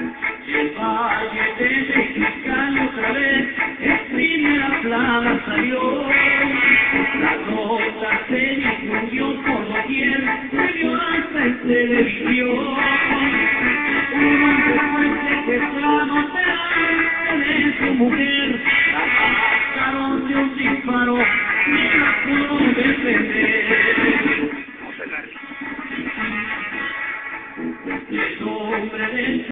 El valle de Mexicali otra vez en primera plana salió. La nota se difundió por doquier, se vio hasta en televisión. Hubo frecuente que se plano de su mujer, la mataron de un disparo, ni la pudo defender. El hombre del